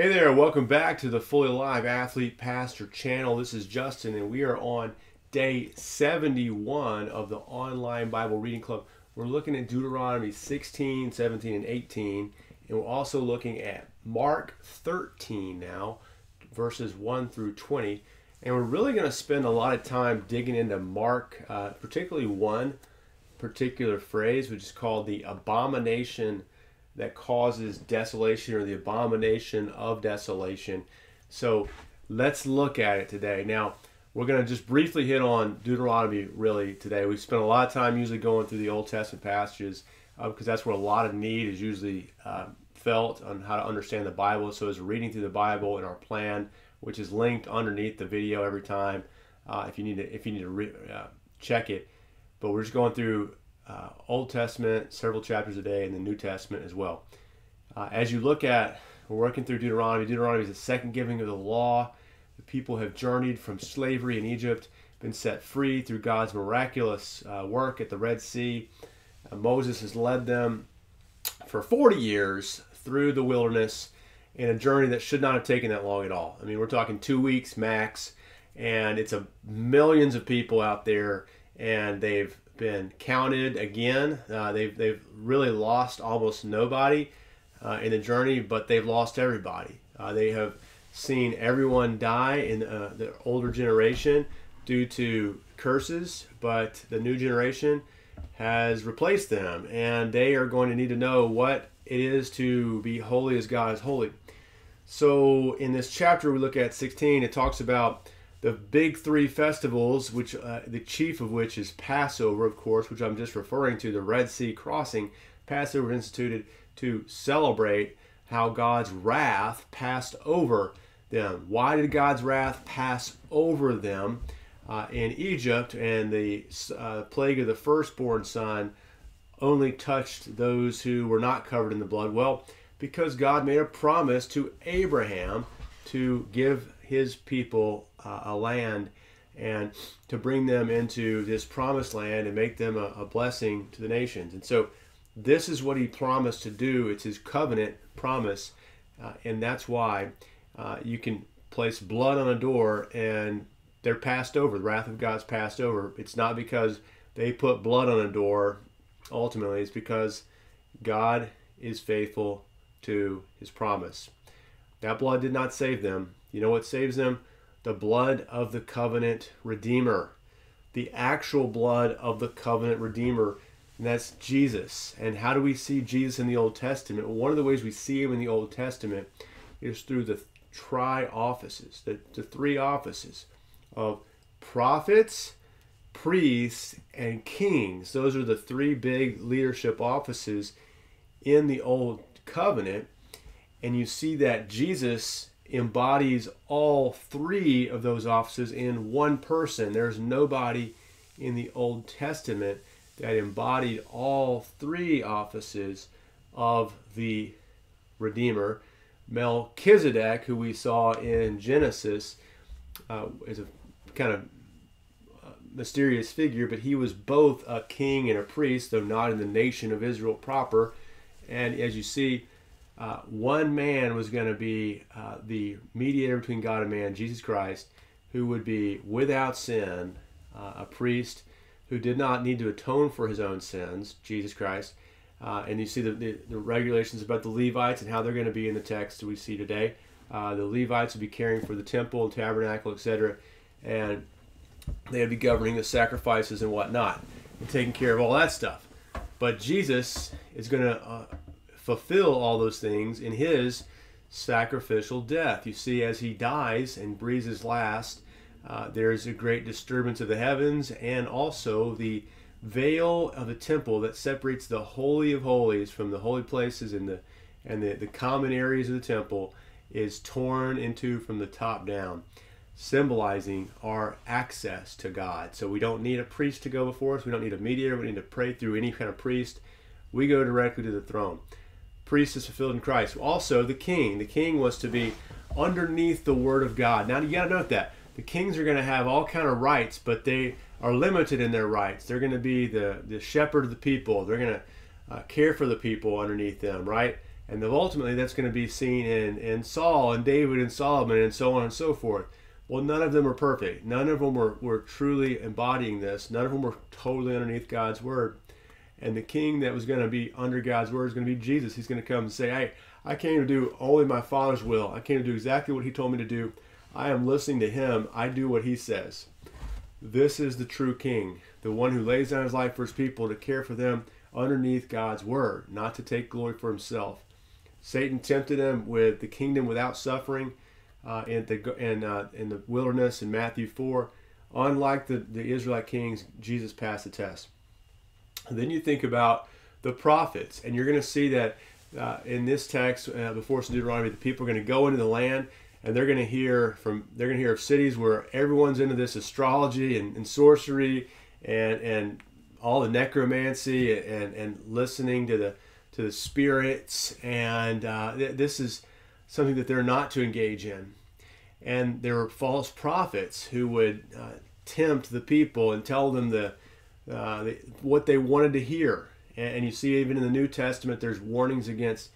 Hey there, welcome back to the Fully Alive Athlete Pastor channel. This is Justin, and we are on day 71 of the online Bible reading club. We're looking at Deuteronomy 16, 17, and 18, and we're also looking at Mark 13 now, verses 1 through 20. And we're really going to spend a lot of time digging into Mark, uh, particularly one particular phrase, which is called the abomination that causes desolation or the abomination of desolation. So let's look at it today. Now, we're going to just briefly hit on Deuteronomy really today. We spent a lot of time usually going through the Old Testament passages uh, because that's where a lot of need is usually uh, felt on how to understand the Bible. So, as reading through the Bible in our plan, which is linked underneath the video every time, uh, if you need to if you need to re- uh, check it. But we're just going through uh, Old Testament, several chapters a day, and the New Testament as well. Uh, as you look at, we're working through Deuteronomy. Deuteronomy is the second giving of the law. The people have journeyed from slavery in Egypt, been set free through God's miraculous uh, work at the Red Sea. Uh, Moses has led them for 40 years through the wilderness in a journey that should not have taken that long at all. I mean, we're talking two weeks max, and it's a millions of people out there, and they've been counted again. Uh, they've they've really lost almost nobody uh, in the journey, but they've lost everybody. Uh, they have seen everyone die in uh, the older generation due to curses, but the new generation has replaced them, and they are going to need to know what it is to be holy as God is holy. So in this chapter we look at 16, it talks about the big three festivals, which uh, the chief of which is Passover, of course, which I'm just referring to, the Red Sea crossing. Passover instituted to celebrate how God's wrath passed over them. Why did God's wrath pass over them uh, in Egypt? And the uh, plague of the firstborn son only touched those who were not covered in the blood. Well, because God made a promise to Abraham to give his people uh, a land and to bring them into this promised land and make them a, a, blessing to the nations. And so, this is what he promised to do. It's his covenant promise, uh, and that's why uh, you can place blood on a door and they're passed over. The wrath of God's passed over. It's not because they put blood on a door. Ultimately, it's because God is faithful to his promise. That blood did not save them. You know what saves them? the blood of the covenant redeemer, the actual blood of the covenant redeemer. And that's Jesus. And how do we see Jesus in the Old Testament? One of the ways we see him in the Old Testament is through the tri offices, the, the three offices of prophets, priests, and kings. Those are the three big leadership offices in the Old Covenant. And you see that Jesus embodies all three of those offices in one person. There's nobody in the Old Testament that embodied all three offices of the Redeemer. Melchizedek, who we saw in Genesis, uh, is a kind of uh, mysterious figure, but he was both a king and a priest, though not in the nation of Israel proper. And as you see, uh, one man was going to be uh, the mediator between God and man, Jesus Christ, who would be without sin, uh, a priest who did not need to atone for his own sins, Jesus Christ. Uh, and you see the, the, the, regulations about the Levites and how they're going to be in the text we see today. Uh, the Levites would be caring for the temple and tabernacle, etc. And they would be governing the sacrifices and whatnot and taking care of all that stuff. But Jesus is going to uh, fulfill all those things in his sacrificial death. You see, as he dies and breathes his last, uh, there's a great disturbance of the heavens and also the veil of the temple that separates the holy of holies from the holy places and the and the, the common areas of the temple is torn into from the top down symbolizing our access to God. So we don't need a priest to go before us. We don't need a mediator. We need to pray through any kind of priest. We go directly to the throne priest is fulfilled in Christ. Also, the king. The king was to be underneath the word of God. Now, you got to note that the kings are going to have all kind of rights, but they are limited in their rights. They're going to be the the shepherd of the people. They're going to uh, care for the people underneath them, right? And ultimately, that's going to be seen in, in Saul and David and Solomon and so on and so forth. Well, none of them were perfect. None of them were, were truly embodying this. None of them were totally underneath God's word. And the king that was going to be under God's word is going to be Jesus. He's going to come and say, Hey, I came to do only my Father's will. I came to do exactly what He told me to do. I am listening to Him. I do what He says. This is the true king, the one who lays down his life for his people to care for them underneath God's word, not to take glory for himself. Satan tempted him with the kingdom without suffering uh, in the in, uh, in the wilderness in Matthew 4. Unlike the, the Israelite kings, Jesus passed the test. Then you think about the prophets, and you're going to see that uh, in this text uh, before Deuteronomy, the people are going to go into the land and they're going to hear from they're going to hear of cities where everyone's into this astrology and, and sorcery and and all the necromancy and and listening to the to the spirits. And uh, th- this is something that they're not to engage in. And there were false prophets who would uh, tempt the people and tell them the, uh, the, what they wanted to hear and, and, you see even in the new testament there's warnings against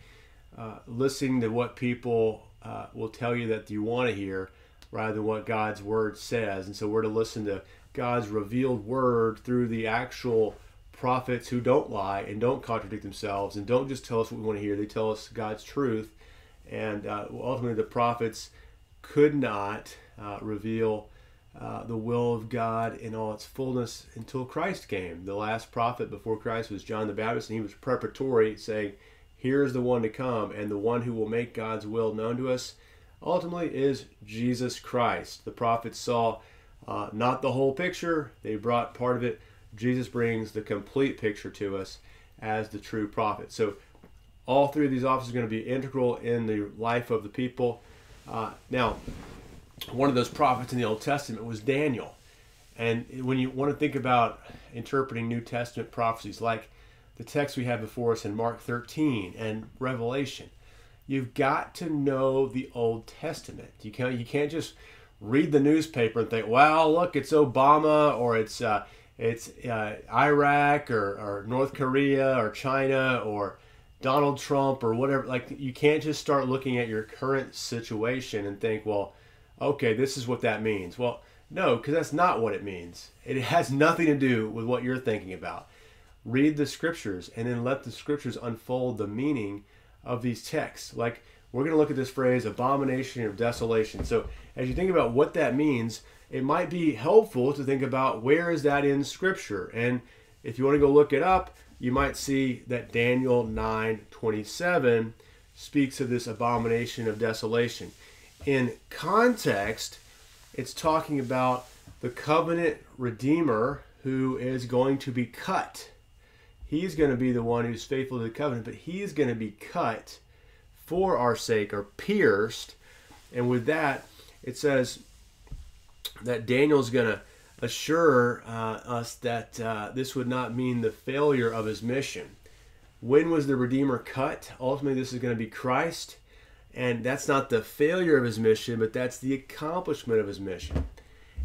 uh, listening to what people uh, will tell you that you want to hear rather than what God's word says. And so we're to listen to God's revealed word through the actual prophets who don't lie and don't contradict themselves and don't just tell us what we want to hear. They tell us God's truth. And uh, ultimately, the prophets could not uh, reveal uh, the will of God in all its fullness until Christ came. The last prophet before Christ was John the Baptist, and he was preparatory, saying, Here's the one to come, and the one who will make God's will known to us ultimately is Jesus Christ. The prophets saw uh, not the whole picture, they brought part of it. Jesus brings the complete picture to us as the true prophet. So, all three of these offices are going to be integral in the life of the people. Uh, now, one of those prophets in the Old Testament was Daniel. And when you want to think about interpreting New Testament prophecies like the text we have before us in Mark 13 and Revelation. You've got to know the Old Testament. You can't you can't just read the newspaper and think, "Well, look, it's Obama or it's uh, it's uh, Iraq or, or North Korea or China or Donald Trump or whatever." Like you can't just start looking at your current situation and think, "Well, okay, this is what that means." Well, no, because that's not what it means. It has nothing to do with what you're thinking about read the scriptures and then let the scriptures unfold the meaning of these texts. Like we're going to look at this phrase abomination of desolation. So as you think about what that means, it might be helpful to think about where is that in scripture. And if you want to go look it up, you might see that Daniel 9:27 speaks of this abomination of desolation. In context, it's talking about the covenant redeemer who is going to be cut He's going to be the one who's faithful to the covenant, but he's going to be cut for our sake or pierced. And with that, it says that Daniel's going to assure uh, us that uh, this would not mean the failure of his mission. When was the Redeemer cut? Ultimately, this is going to be Christ. And that's not the failure of his mission, but that's the accomplishment of his mission.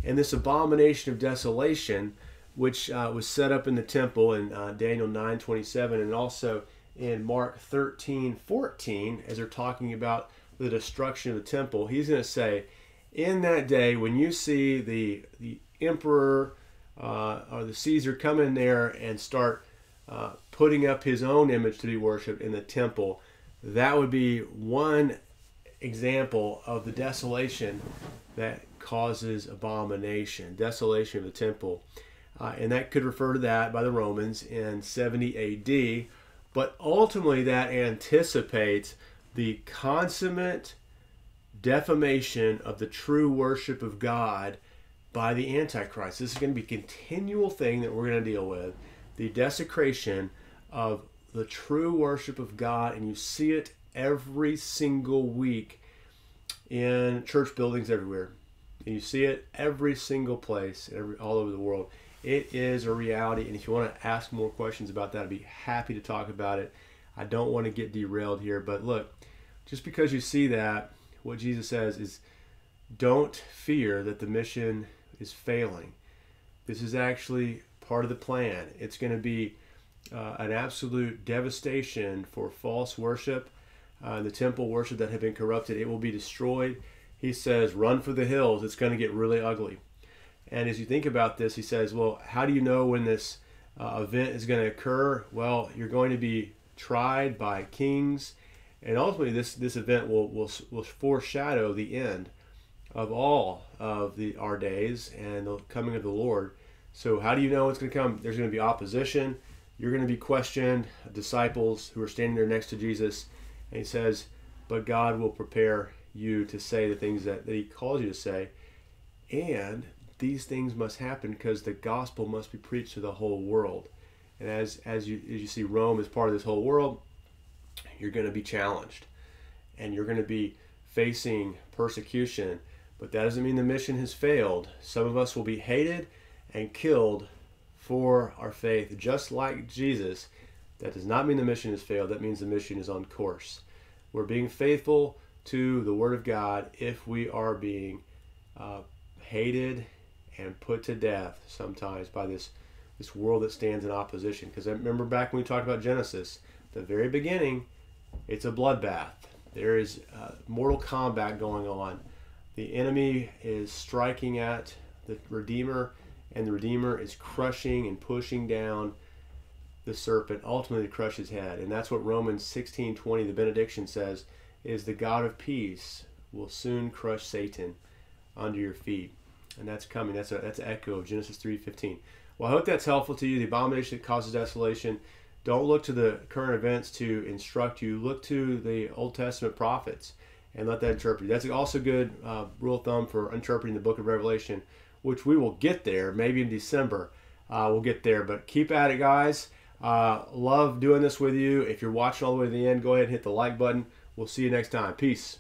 And this abomination of desolation which uh, was set up in the temple in uh, Daniel 9:27 and also in Mark 13:14 as they're talking about the destruction of the temple. He's going to say, "In that day when you see the the emperor uh, or the Caesar come in there and start uh, putting up his own image to be worshipped in the temple, that would be one example of the desolation that causes abomination, desolation of the temple." Uh, and that could refer to that by the Romans in 70 AD. But ultimately, that anticipates the consummate defamation of the true worship of God by the Antichrist. This is going to be a continual thing that we're going to deal with the desecration of the true worship of God, and you see it every single week in church buildings everywhere. And you see it every single place, every, all over the world. It is a reality, and if you want to ask more questions about that, I'd be happy to talk about it. I don't want to get derailed here, but look, just because you see that, what Jesus says is don't fear that the mission is failing. This is actually part of the plan. It's going to be uh, an absolute devastation for false worship. Uh, the temple worship that had been corrupted, it will be destroyed. He says, run for the hills. It's going to get really ugly. And as you think about this, he says, well, how do you know when this uh, event is going to occur? Well, you're going to be tried by kings. And ultimately, this, this event will, will, will foreshadow the end of all of the our days and the coming of the Lord. So how do you know it's going to come? There's going to be opposition. You're going to be questioned. Disciples who are standing there next to Jesus, and he says, "But God will prepare you to say the things that, that He calls you to say, and these things must happen because the gospel must be preached to the whole world. And as as you as you see Rome is part of this whole world, you're going to be challenged, and you're going to be facing persecution but that doesn't mean the mission has failed. Some of us will be hated and killed for our faith, just like Jesus. That does not mean the mission has failed. That means the mission is on course. We're being faithful to the Word of God if we are being uh, hated and put to death sometimes by this this world that stands in opposition. Because I remember back when we talked about Genesis, the very beginning, it's a bloodbath. There is uh, mortal combat going on the enemy is striking at the Redeemer, and the Redeemer is crushing and pushing down the serpent, ultimately to crush his head. And that's what Romans 16:20, the benediction says, is the God of peace will soon crush Satan under your feet. And that's coming. That's a that's an echo of Genesis 3:15. Well, I hope that's helpful to you. The abomination that causes desolation. Don't look to the current events to instruct you. Look to the Old Testament prophets and let that interpret. You. That's also good uh, rule of thumb for interpreting the book of Revelation, which we will get there maybe in December. Uh, we'll get there, but keep at it, guys. Uh, love doing this with you. If you're watching all the way to the end, go ahead and hit the like button. We'll see you next time. Peace.